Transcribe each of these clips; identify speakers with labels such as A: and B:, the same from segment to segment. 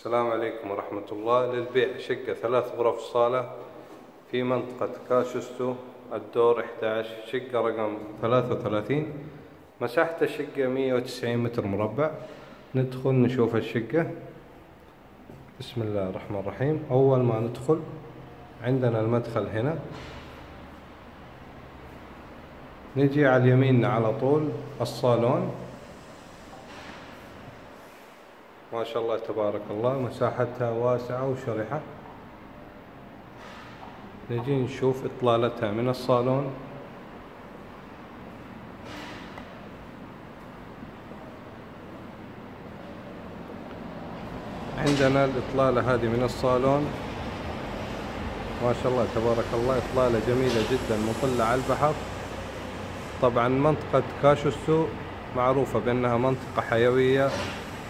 A: السلام عليكم ورحمة الله. للبيع شقة ثلاث غرف صالة في منطقة كاشستو الدور 11 شقة رقم 33 مساحة الشقة 190 متر مربع. ندخل نشوف الشقة. بسم الله الرحمن الرحيم. أول ما ندخل عندنا المدخل هنا. نجي على اليمين على طول الصالون. ما شاء الله تبارك الله مساحتها واسعة وشرحة. نجي نشوف إطلالتها من الصالون. عندنا الإطلالة هذه من الصالون. ما شاء الله تبارك الله إطلالة جميلة جدا مطلة على البحر. طبعا منطقة كاشوستو معروفة بأنها منطقة حيوية.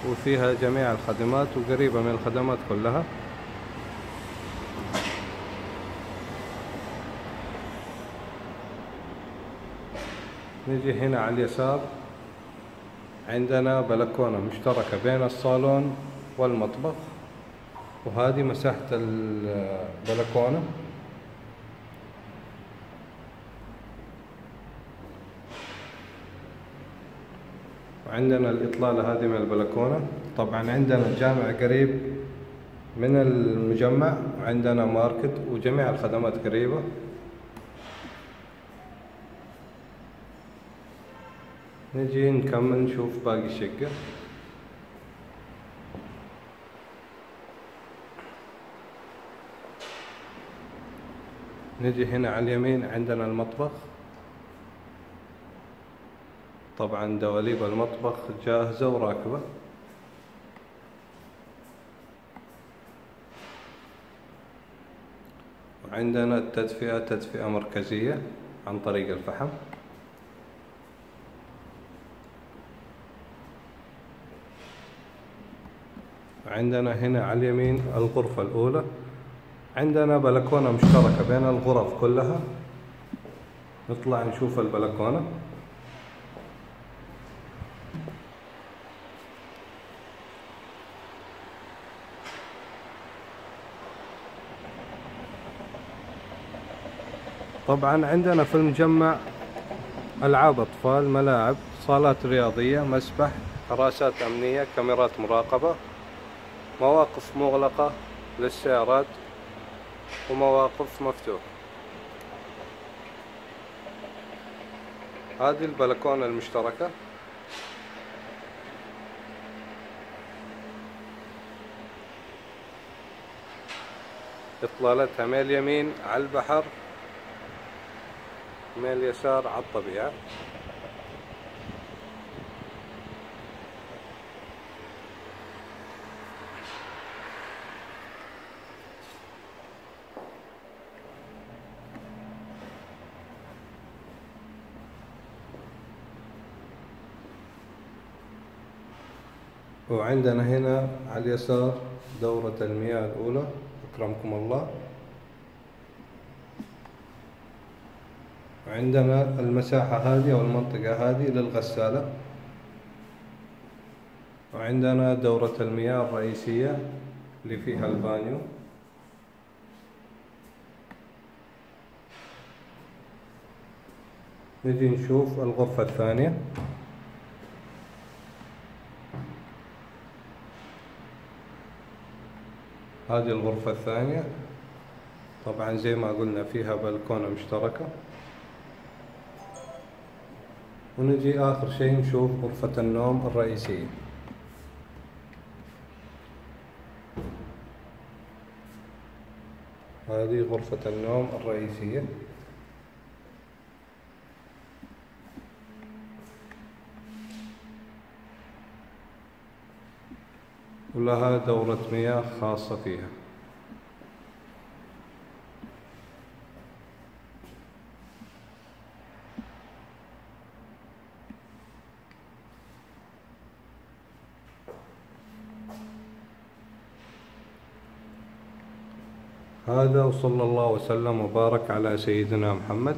A: وفيها جميع الخدمات وقريبة من الخدمات كلها. نجي هنا على اليسار. عندنا بلكونة مشتركة بين الصالون والمطبخ وهذه مساحة البلكونة وعندنا الإطلالة هذه من البلكونة. طبعا عندنا جامع قريب من المجمع وعندنا ماركت وجميع الخدمات قريبة. نجي نكمل نشوف باقي الشقة. نجي هنا على اليمين عندنا المطبخ. طبعا دواليب المطبخ جاهزة وراكبة وعندنا التدفئة تدفئة مركزية عن طريق الفحم. عندنا هنا على اليمين الغرفة الأولى. عندنا بلكونة مشتركة بين الغرف كلها. نطلع نشوف البلكونة. طبعا عندنا في المجمع ألعاب أطفال ملاعب صالات رياضية مسبح حراسات أمنية كاميرات مراقبة مواقف مغلقة للسيارات ومواقف مفتوحة هذه البلكونة المشتركة. إطلالتها من اليمين على البحر. من اليسار على الطبيعة. وعندنا هنا على اليسار دورة المياه الأولى. أكرمكم الله. وعندنا المساحة هذه أو المنطقة هذه للغسالة وعندنا دورة المياه الرئيسية اللي فيها البانيو. نجي نشوف الغرفة الثانية. هذه الغرفة الثانية. طبعا زي ما قلنا فيها بلكونة مشتركة. ونجي آخر شيء نشوف غرفة النوم الرئيسية. هذه غرفة النوم الرئيسية. ولها دورة مياه خاصة فيها. هذا وصلى الله وسلم وبارك على سيدنا محمد.